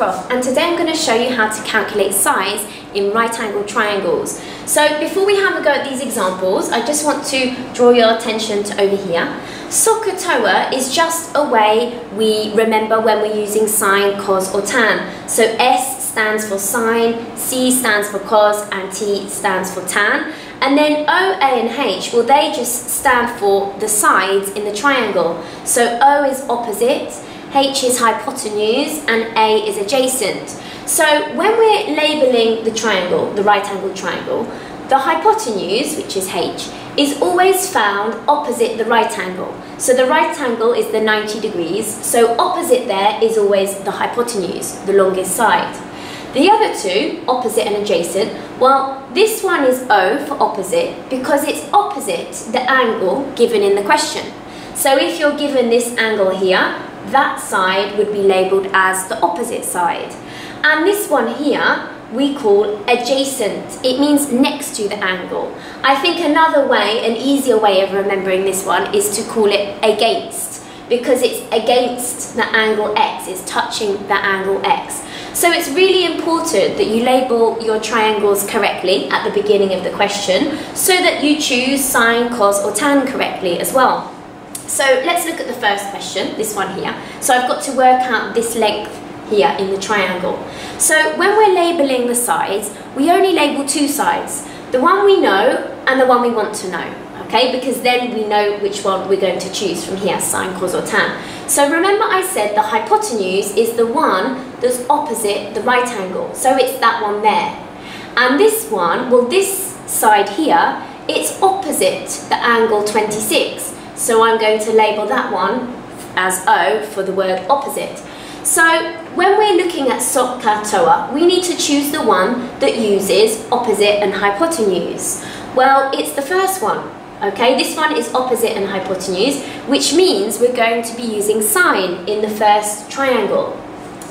Croft and today I'm going to show you how to calculate size in right angle triangles. So before we have a go at these examples, I just want to draw your attention to over here. SOHCAHTOA is just a way we remember when we're using sine, cos or tan. So S stands for sine, C stands for cos and T stands for tan. And then O, A and H, well they just stand for the sides in the triangle. So O is opposite, H is hypotenuse and A is adjacent. So when we're labelling the triangle, the right angle triangle, the hypotenuse, which is H, is always found opposite the right angle. So the right angle is the 90 degrees, so opposite there is always the hypotenuse, the longest side. The other two, opposite and adjacent, well, this one is O for opposite because it's opposite the angle given in the question. So if you're given this angle here, that side would be labelled as the opposite side. And this one here, we call adjacent. It means next to the angle. I think another way, an easier way of remembering this one is to call it against because it's against the angle x, it's touching the angle x. So it's really important that you label your triangles correctly at the beginning of the question so that you choose sine, cos or tan correctly as well. So let's look at the first question, this one here. So I've got to work out this length here in the triangle. So when we're labelling the sides, we only label two sides, the one we know and the one we want to know, okay? Because then we know which one we're going to choose from here, sine, cos or tan. So remember I said the hypotenuse is the one that's opposite the right angle, so it's that one there. And this one, well this side here, it's opposite the angle 26. So I'm going to label that one as O for the word opposite. So when we're looking at SOHCAHTOA, we need to choose the one that uses opposite and hypotenuse. Well, it's the first one. Okay, this one is opposite and hypotenuse, which means we're going to be using sine in the first triangle.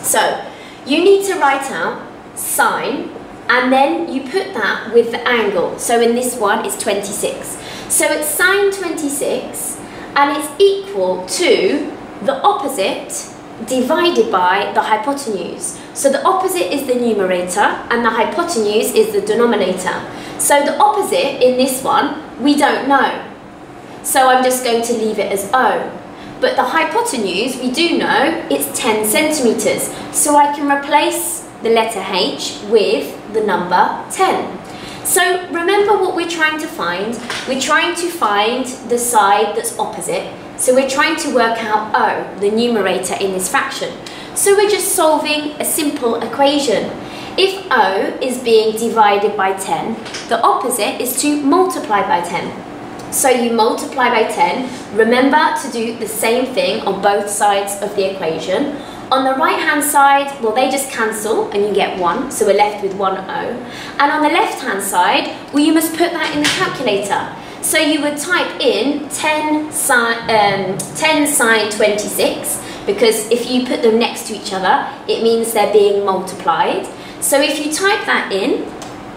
So you need to write out sine and then you put that with the angle. So in this one, it's 26. So it's sine 26 and it's equal to the opposite divided by the hypotenuse. So the opposite is the numerator and the hypotenuse is the denominator. So the opposite in this one, we don't know. So I'm just going to leave it as O. But the hypotenuse, we do know, it's 10 centimetres. So I can replace the letter H with the number 10. So remember what we're trying to find. We're trying to find the side that's opposite. So we're trying to work out O, the numerator in this fraction. So we're just solving a simple equation. If O is being divided by 10, the opposite is to multiply by 10. So you multiply by 10, remember to do the same thing on both sides of the equation. On the right hand side, well they just cancel and you get 1, so we're left with 1O. And on the left hand side, well you must put that in the calculator. So you would type in 10 sine, um, 10 sine 26 because if you put them next to each other, it means they're being multiplied. So if you type that in,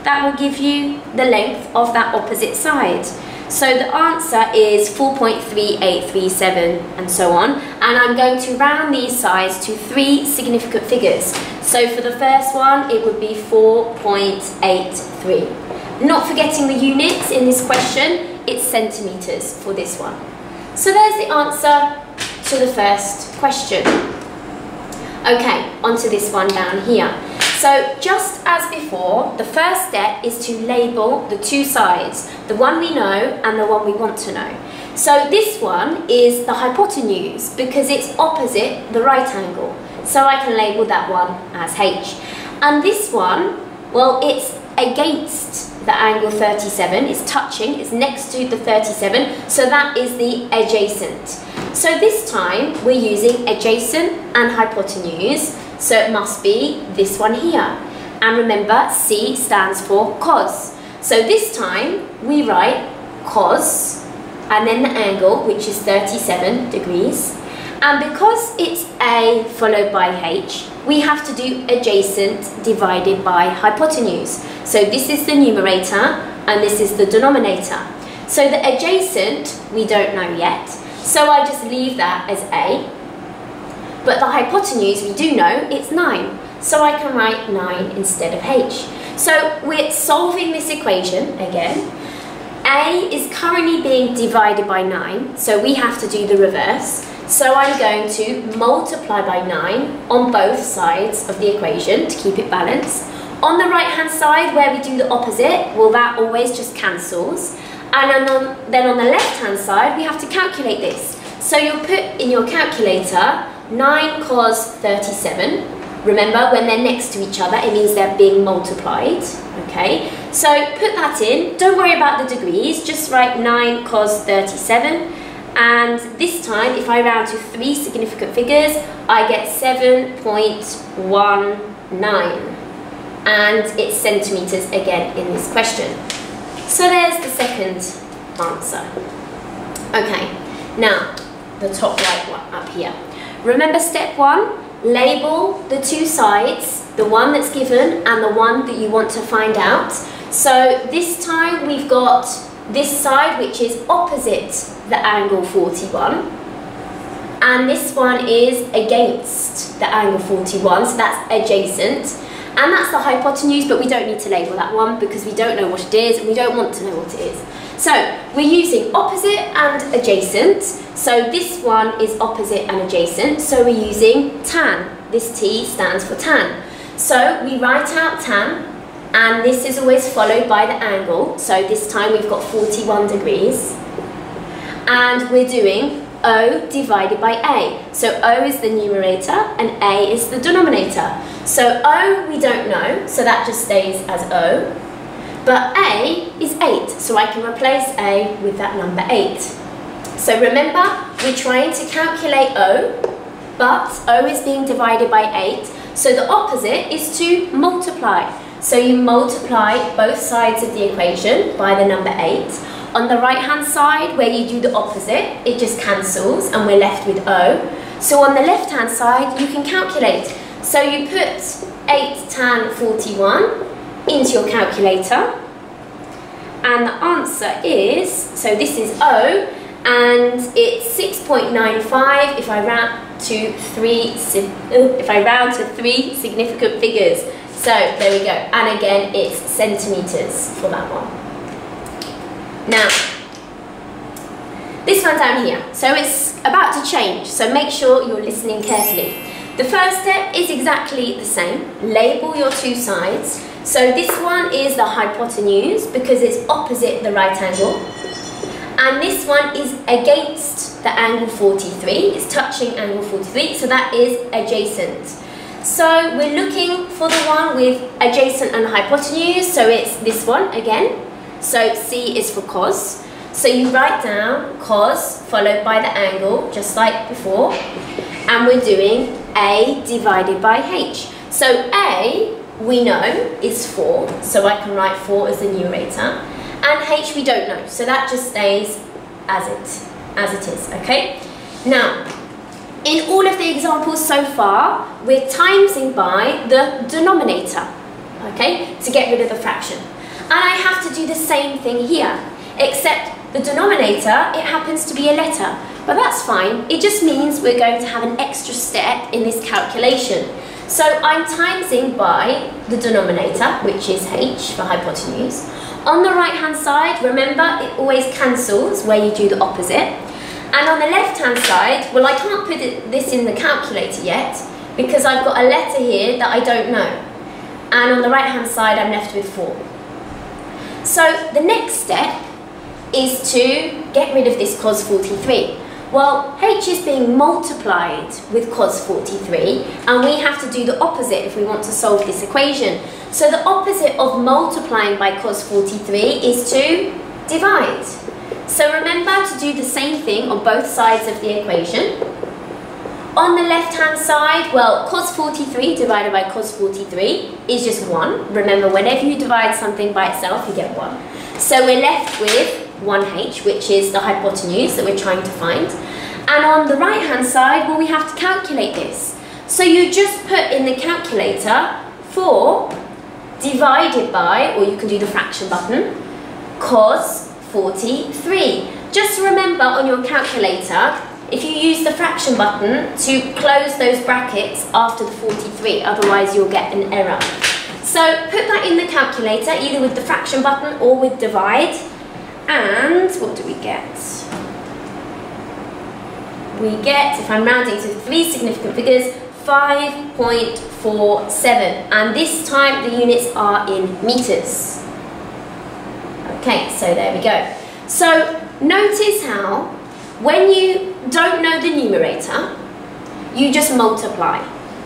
that will give you the length of that opposite side. So the answer is 4.3837 and so on. And I'm going to round these sides to three significant figures. So for the first one, it would be 4.83. Not forgetting the units in this question, it's centimetres for this one. So there's the answer to the first question. Okay, onto this one down here. So just as before, the first step is to label the two sides, the one we know and the one we want to know. So this one is the hypotenuse because it's opposite the right angle. So I can label that one as H. And this one, well, it's against the angle 37, it's touching, it's next to the 37, so that is the adjacent. So this time we're using adjacent and hypotenuse, so it must be this one here. And remember, C stands for cos. So this time we write cos and then the angle, which is 37 degrees. And because it's A followed by H, we have to do adjacent divided by hypotenuse. So this is the numerator and this is the denominator. So the adjacent, we don't know yet. So I just leave that as A but the hypotenuse, we do know, it's 9. so I can write 9 instead of h. So we're solving this equation again. a is currently being divided by 9, so we have to do the reverse. So I'm going to multiply by 9 on both sides of the equation to keep it balanced. On the right hand side where we do the opposite, well that always just cancels. And then on, the left hand side we have to calculate this. So you'll put in your calculator 9 cos 37. Remember, when they're next to each other, it means they're being multiplied, okay? So put that in. Don't worry about the degrees. Just write 9 cos 37. And this time, if I round to three significant figures, I get 7.19. And it's centimetres again in this question. So there's the second answer. Okay, now the top right one up here. Remember step one, label the two sides, the one that's given and the one that you want to find out. So this time we've got this side which is opposite the angle 41 and this one is against the angle 41 so that's adjacent and that's the hypotenuse but we don't need to label that one because we don't know what it is and we don't want to know what it is. So we're using opposite and adjacent. So this one is opposite and adjacent. So we're using tan. This T stands for tan. So we write out tan and this is always followed by the angle. So this time we've got 41 degrees. And we're doing O divided by A. So O is the numerator and A is the denominator. So O we don't know, so that just stays as O. But A is 8, so I can replace A with that number 8. So remember, we're trying to calculate O, but O is being divided by 8, so the opposite is to multiply. So you multiply both sides of the equation by the number 8. On the right hand side, where you do the opposite, it just cancels and we're left with O. So on the left hand side, you can calculate. So you put 8 tan 41 into your calculator and the answer is, so this is O and it's 6.95 if I round to three if I round to three significant figures. So there we go. And again it's centimeters for that one. Now this one down here. So it's about to change. So make sure you're listening carefully. The first step is exactly the same. Label your two sides. So this one is the hypotenuse because it's opposite the right angle. And this one is against the angle 43. It's touching angle 43, so that is adjacent. So we're looking for the one with adjacent and hypotenuse, so it's this one again. So C is for cos. So you write down cos followed by the angle, just like before. And we're doing A divided by H. So A we know is 4, so I can write 4 as the numerator. And h we don't know, so that just stays as it, as it is, okay? Now, in all of the examples so far, we're timesing by the denominator, okay, to get rid of the fraction. And I have to do the same thing here, except the denominator, it happens to be a letter, but that's fine. It just means we're going to have an extra step in this calculation. So I'm timesing by the denominator, which is h for hypotenuse. On the right hand side, remember it always cancels where you do the opposite. And on the left hand side, well I can't put it, this in the calculator yet because I've got a letter here that I don't know. And on the right hand side I'm left with 4. So the next step is to get rid of this cos 43. Well, h is being multiplied with cos 43, and we have to do the opposite if we want to solve this equation. So the opposite of multiplying by cos 43 is to divide. So remember to do the same thing on both sides of the equation. On the left-hand side, well, cos 43 divided by cos 43 is just 1. Remember, whenever you divide something by itself, you get 1. So we're left with 1h, which is the hypotenuse that we're trying to find. And on the right hand side, well, we have to calculate this. So you just put in the calculator 4 divided by, or you can do the fraction button, cos 43. Just remember on your calculator, if you use the fraction button to close those brackets after the 43, otherwise you'll get an error. So put that in the calculator, either with the fraction button or with divide. And what do we get? We get, if I'm rounding to three significant figures, 5.47. And this time the units are in meters. Okay, so there we go. So notice how when you don't know the numerator, you just multiply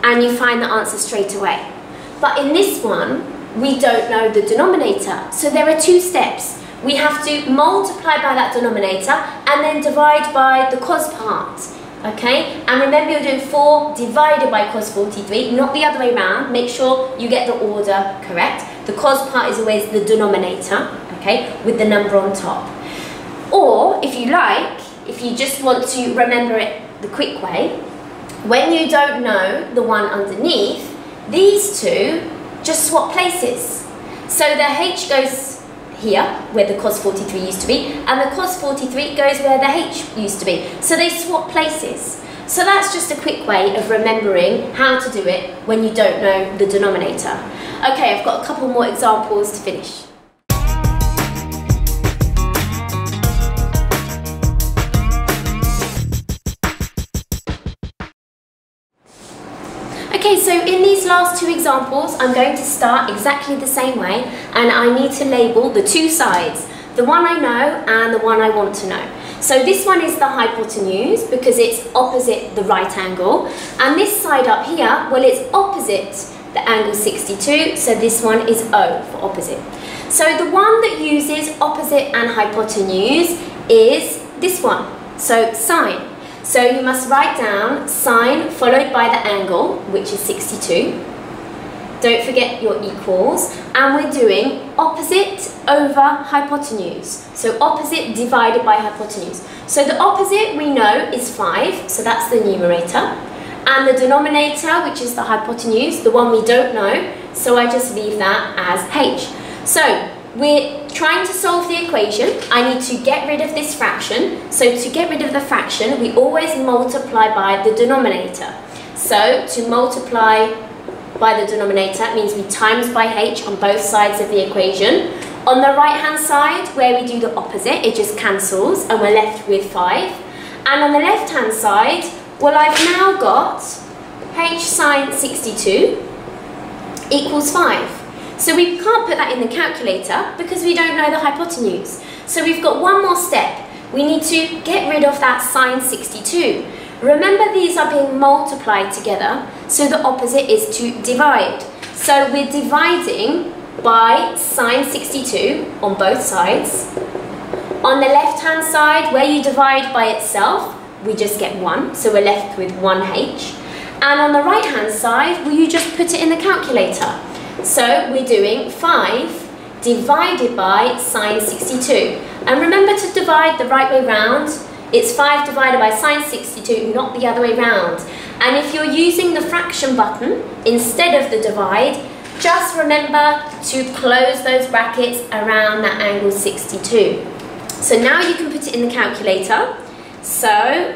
and you find the answer straight away. But in this one, we don't know the denominator. So there are two steps. We have to multiply by that denominator and then divide by the cos part. Okay, and remember you're doing 4 divided by cos 43, not the other way around. Make sure you get the order correct. The cos part is always the denominator, okay, with the number on top. Or, if you like, if you just want to remember it the quick way, when you don't know the one underneath, these two just swap places. So the h goes here, where the cos 43 used to be, and the cos 43 goes where the h used to be. So they swap places. So that's just a quick way of remembering how to do it when you don't know the denominator. Okay, I've got a couple more examples to finish. Okay, so in these last two examples, I'm going to start exactly the same way and I need to label the two sides, the one I know and the one I want to know. So this one is the hypotenuse because it's opposite the right angle and this side up here, well it's opposite the angle 62, so this one is O for opposite. So the one that uses opposite and hypotenuse is this one, so sine. So you must write down sine followed by the angle, which is 62. Don't forget your equals. And we're doing opposite over hypotenuse. So opposite divided by hypotenuse. So the opposite we know is 5, so that's the numerator. And the denominator, which is the hypotenuse, the one we don't know, so I just leave that as h. So we're trying to solve the equation. I need to get rid of this fraction. So to get rid of the fraction, we always multiply by the denominator. So to multiply by the denominator means we times by h on both sides of the equation. On the right hand side, where we do the opposite, it just cancels and we're left with 5. And on the left hand side, well I've now got h sine 62 equals 5. So we can't put that in the calculator because we don't know the hypotenuse. So we've got one more step. We need to get rid of that sine 62. Remember these are being multiplied together, so the opposite is to divide. So we're dividing by sine 62 on both sides. On the left hand side, where you divide by itself, we just get 1, so we're left with 1h. And on the right hand side, will you just put it in the calculator? So we're doing 5 divided by sine 62. And remember to divide the right way round. It's 5 divided by sine 62, not the other way round. And if you're using the fraction button instead of the divide, just remember to close those brackets around that angle 62. So now you can put it in the calculator. So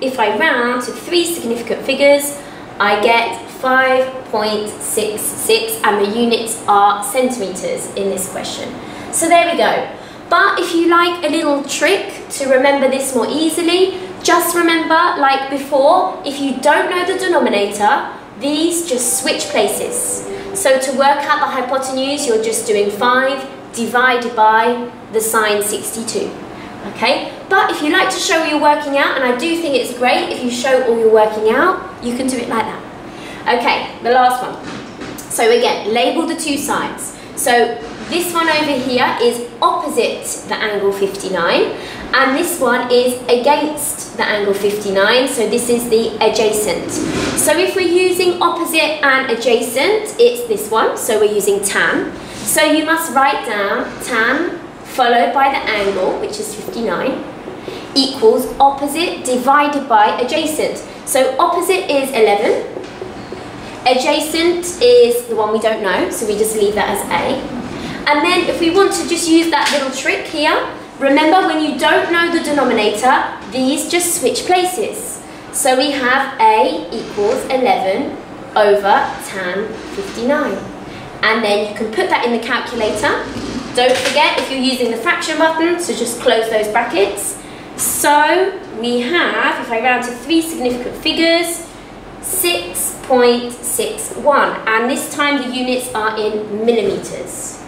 if I round to three significant figures, I get 5.66 and the units are centimetres in this question. So there we go. But if you like a little trick to remember this more easily, just remember, like before, if you don't know the denominator, these just switch places. So to work out the hypotenuse, you're just doing 5 divided by the sine 62. Okay, but if you like to show your working out, and I do think it's great if you show all your working out, you can do it like that. Okay, the last one. So again, label the two sides. So this one over here is opposite the angle 59 and this one is against the angle 59 so this is the adjacent. So if we're using opposite and adjacent it's this one so we're using tan. So you must write down tan followed by the angle which is 59 equals opposite divided by adjacent. So opposite is 11 Adjacent is the one we don't know, so we just leave that as A. And then if we want to just use that little trick here, Remember, when you don't know the denominator, these just switch places. So we have a equals 11 over tan 59. And then you can put that in the calculator. Don't forget, if you're using the fraction button, so just close those brackets. So we have, if I round to three significant figures, 6.61. And this time the units are in millimetres.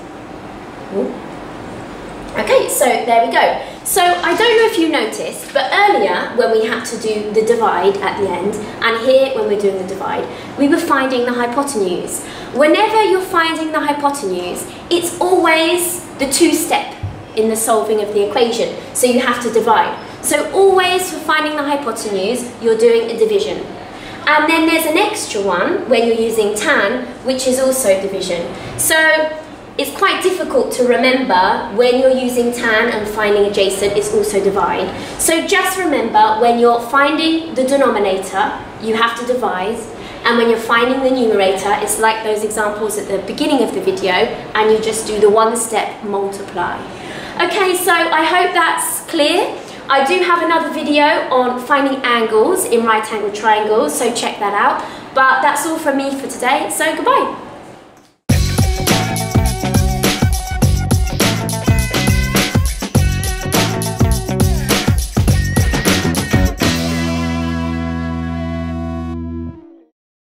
Okay, so there we go. So I don't know if you noticed, but earlier when we had to do the divide at the end, and here when we're doing the divide, we were finding the hypotenuse. Whenever you're finding the hypotenuse, it's always the two-step in the solving of the equation, so you have to divide. So always for finding the hypotenuse, you're doing a division. And then there's an extra one when you're using tan, which is also division. So it's quite difficult to remember when you're using tan and finding adjacent is also divide. So just remember when you're finding the denominator, you have to divide. And when you're finding the numerator, it's like those examples at the beginning of the video, and you just do the one step multiply. Okay, so I hope that's clear. I do have another video on finding angles in right angle triangles, so check that out. But that's all from me for today, so goodbye.